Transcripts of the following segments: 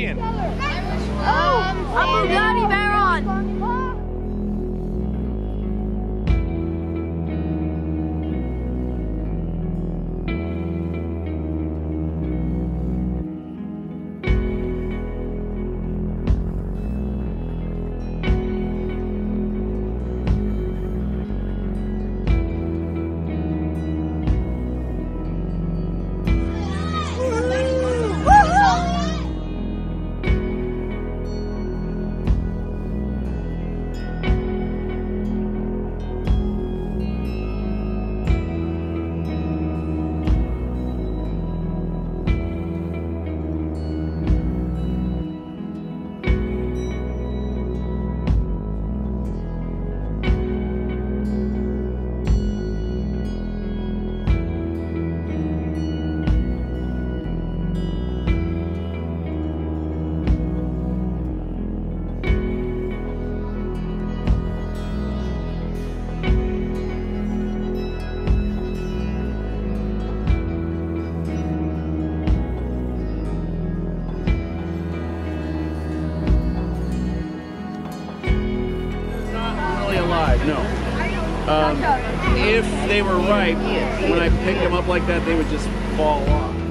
seeing? Oh, a Bugatti alive, no. Um, if they were ripe, when I picked them up like that, they would just fall off.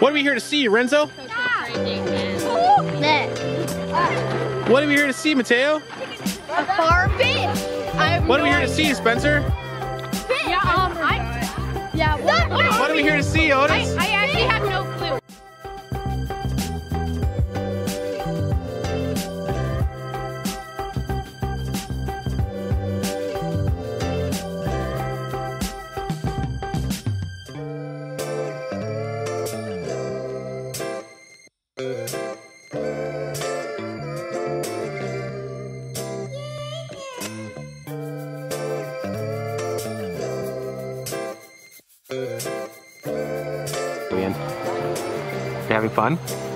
What are we here to see, Renzo? What are we here to see, Mateo? A farm fish. What are we here to see, Spencer? Yeah, um, I. Yeah, what? What are we here to see, Otis? I actually have having fun?